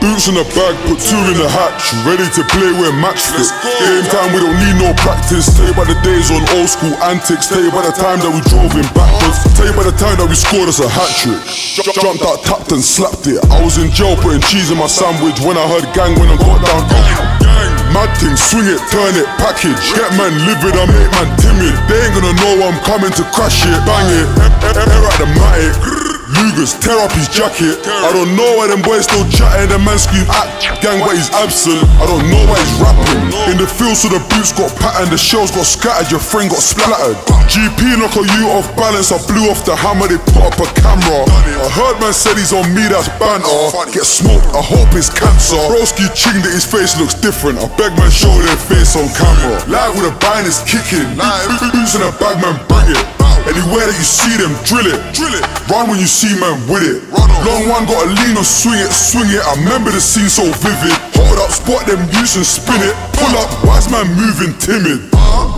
Drinks in the bag, put two in the hatch. Ready to play, we're match fit. Game time, we don't need no practice. Tell you about the days on old school antics. Tell you about the time that we drove in backwards. Tell you about the time that we scored us a hat trick. Jumped out, tapped and slapped it. I was in jail putting cheese in my sandwich when I heard gang when I got down. Mad thing, swing it, turn it, package. Get man livid, I make man timid. They ain't gonna know I'm coming to crash it, bang it. Air at the matic. Lugers, tear up his jacket. I don't know why them boys still chatting. The man scream at gang, but he's absent. I don't know why he's rapping. In the field, so the boots got patterned, the shells got scattered, your friend got splattered. GP knock on you off balance. I blew off the hammer, they put up a camera. I heard man said he's on me, that's banter. Get smoked, I hope it's cancer. Broski ching that his face looks different. I beg man, show their face on camera. Live with a band is kicking. Boots in a bag, man, bring it. Anywhere that you see them. Drill it. Run when you see man with it. Long one gotta lean or swing it, swing it. I remember the scene so vivid. Hold up, spot them use and spin it. Pull up, why's man moving timid?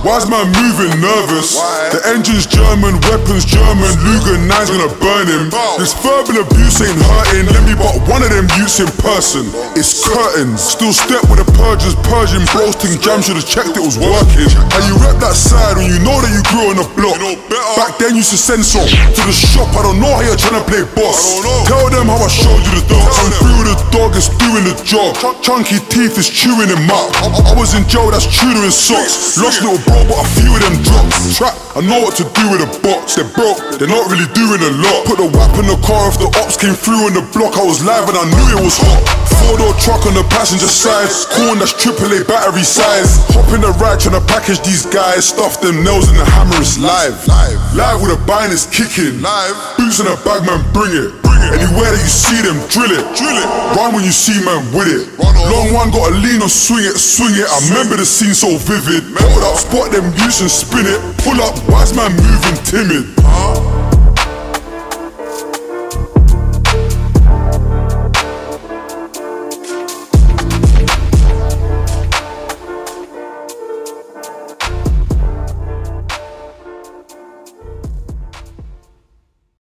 Why's man moving nervous? The engine's German, weapons German. Luger 9's gonna burn him. This verbal abuse ain't hurting. Let me but one of them use in person. It's curtains. Still step with the purges, Persian roasting jam. Should've checked it was working. And you rep that side when you know that you grew on the block. Back then you used to send some to the shop. I don't know how you're trying to play boss. Tell them how I showed you the dog. Come through with the dog is doing the job. Chunky teeth is chewing him up. I, I was in jail, that's tutoring socks. Lost little but a few of them drops. Trap, I know what to do with a box. They're broke, they're not really doing a lot. Put the whap in the car if the ops came through in the block. I was live and I knew it was hot. Four door truck on the passenger side. Corn that's triple A battery size. Hop in the ride trying to package these guys. Stuff them nails in the hammer, it's live. Live, live with a bind is kicking. Live, boots in a bag, man, bring it. Anywhere that you see them, drill it. Drill it. Run when you see man with it. Long one gotta lean or swing it, swing it. I remember the scene so vivid. Hold up, spot them use and spin it. Pull up, why's man moving timid?